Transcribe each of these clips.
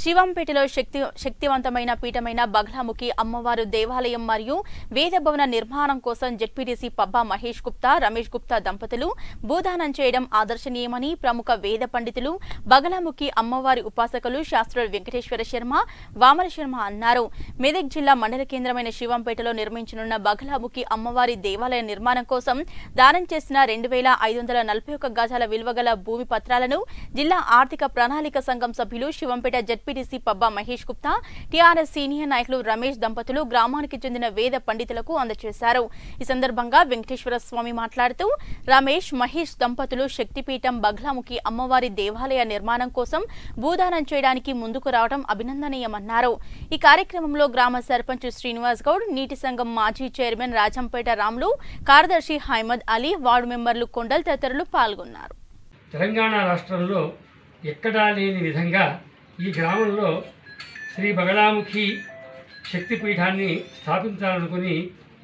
శివంపేటలో శక్తి శక్తివంతమైన పీఠమైన బగ్లాముఖి అమ్మవారు దేవాలయం మరియు వేద భవన నిర్మాణం కోసం జెడ్పీటీసీ పబ్బా మహేష్ గుప్తా రమేష్ గుప్తా దంపతులు భూదానం చేయడం ఆదర్శనీయమని ప్రముఖ వేద పండితులు బగలాముఖి అమ్మవారి ఉపాసకులు శాస్త్రులు వెంకటేశ్వర శర్మ వామన శర్మ అన్నారు. మెదక్ జిల్లా మండల కేంద్రమైన శివంపేటలో నిర్మించనున్న బగలాముఖి అమ్మవారి దేవాలయ నిర్మాణం కోసం దానం చేసిన రెండు వేల ఐదు వందల నలభై ఒక్క గజాల విలువగల భూమి పత్రాలను జిల్లా ఆర్థిక ప్రణాళిక సంఘం సభ్యులు Shivampet ZPTC Pabba Mahesh Gupta TRS senior నాయకులు రమేష్ దంపతులు గ్రామానికి చెందిన వేద పండితులకు అందజేశారు ఈ సందర్భంగా వెంకటేశ్వర స్వామి మాట్లాడుతూ రమేష్ మహేష్ దంపతులు శక్తిపీఠం బగ్లాముఖి అమ్మవారి దేవాలయ నిర్మాణం కోసం భూదానం చేయడానికి ముందుకు రావడం అభినందనీయమన్నారు. ఈ కార్యక్రమంలో గ్రామ సర్పంచ్ శ్రీనివాస్ గౌడ్ నీటి సంఘం మాజీ చైర్మన్ రాజంపేట రాములు కార్యదర్శి హైమద్ అలీ వార్డు మెంబర్లు కొండల్ తదితరులు పాల్గొన్నారు. తెలంగాణ రాష్ట్రంలో ఎక్కడా లేని విధంగా ఈ గ్రామంలో శ్రీ బగలాముఖి శక్తిపీఠాన్ని స్థాపించాలనుకుని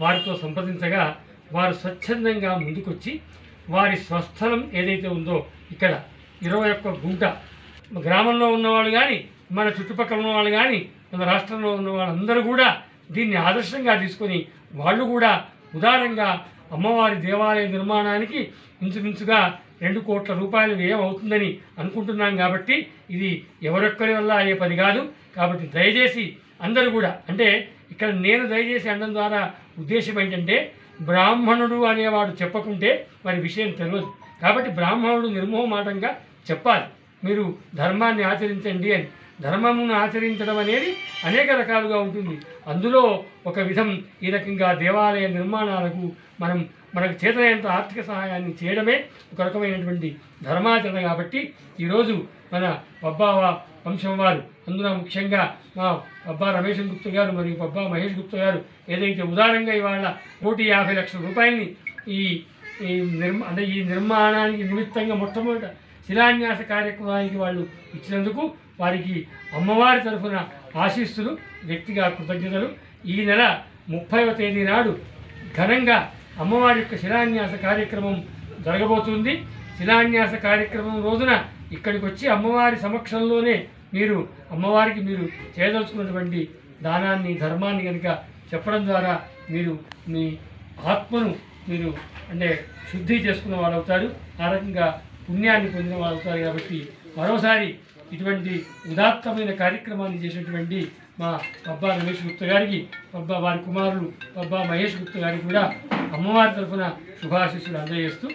వారితో సంప్రదించగా వారు స్వచ్ఛందంగా ముందుకొచ్చి వారి స్వస్థలం ఏదైతే ఉందో ఇక్కడ ఇరవై ఒక్క గుంట గ్రామంలో ఉన్నవాళ్ళు కానీ మన చుట్టుపక్కల ఉన్నవాళ్ళు కానీ మన రాష్ట్రంలో ఉన్న వాళ్ళందరూ కూడా దీన్ని ఆదర్శంగా తీసుకొని వాళ్ళు కూడా ఉదారంగా అమ్మవారి దేవాలయ నిర్మాణానికి ఇంచుమించుగా రెండు కోట్ల రూపాయలు వ్యయం అవుతుందని అనుకుంటున్నాం కాబట్టి ఇది ఎవరొక్కరి వల్ల అయ్యే పని కాదు. కాబట్టి దయచేసి అందరూ కూడా అంటే ఇక్కడ నేను దయచేసి అనడం ద్వారా ఉద్దేశం ఏంటంటే బ్రాహ్మణుడు అనేవాడు చెప్పకుంటే మరి విషయం తెలియదు. కాబట్టి బ్రాహ్మణుడు నిర్మోహమాటంగా చెప్పాలి. మీరు ధర్మాన్ని ఆచరించండి అని. ధర్మమును ఆచరించడం అనేది అనేక రకాలుగా ఉంటుంది. అందులో ఒక విధం ఈ రకంగా దేవాలయ నిర్మాణాలకు మనం మనకు చేతనైనంత ఆర్థిక సహాయాన్ని చేయడమే ఒక రకమైనటువంటి ధర్మాచరణ కాబట్టి ఈరోజు మన పబ్బా వంశం వారు అందులో ముఖ్యంగా మా పబ్బా రమేష్ గుప్త గారు మరియు పబ్బా మహేష్ గుప్త గారు ఏదైతే ఉదారంగా ఇవాళ కోటి యాభై లక్షల రూపాయలని ఈ ఈ నిర్మా అంటే ఈ నిర్మాణానికి నిమిత్తంగా మొట్టమొదట శిలాన్యాస కార్యక్రమానికి వాళ్ళు ఇచ్చినందుకు వారికి అమ్మవారి తరఫున ఆశీస్సులు వ్యక్తిగా కృతజ్ఞతలు. ఈ నెల ముప్పైవ తేదీ నాడు ఘనంగా అమ్మవారి యొక్క శిలాన్యాస కార్యక్రమం జరగబోతుంది. శిలాన్యాస కార్యక్రమం రోజున ఇక్కడికి వచ్చి అమ్మవారి సమక్షంలోనే మీరు అమ్మవారికి మీరు చేయదలుచుకున్నటువంటి దానాన్ని ధర్మాన్ని కనుక చెప్పడం ద్వారా మీరు మీ ఆత్మను మీరు అంటే శుద్ధి చేసుకున్న వాళ్ళు అవుతారు ఆ రకంగా పుణ్యాన్ని పొందిన వారు అవుతారు కాబట్టి మరోసారి ఇటువంటి ఉదాత్తమైన కార్యక్రమాన్ని చేసినటువంటి మా పబ్బా రమేష్ గుప్త గారికి పబ్బా వారి కుమారులు పబ్బా మహేష్ గుప్త గారికి కూడా అమ్మవారి తరఫున శుభాశీస్సులు అందజేస్తూ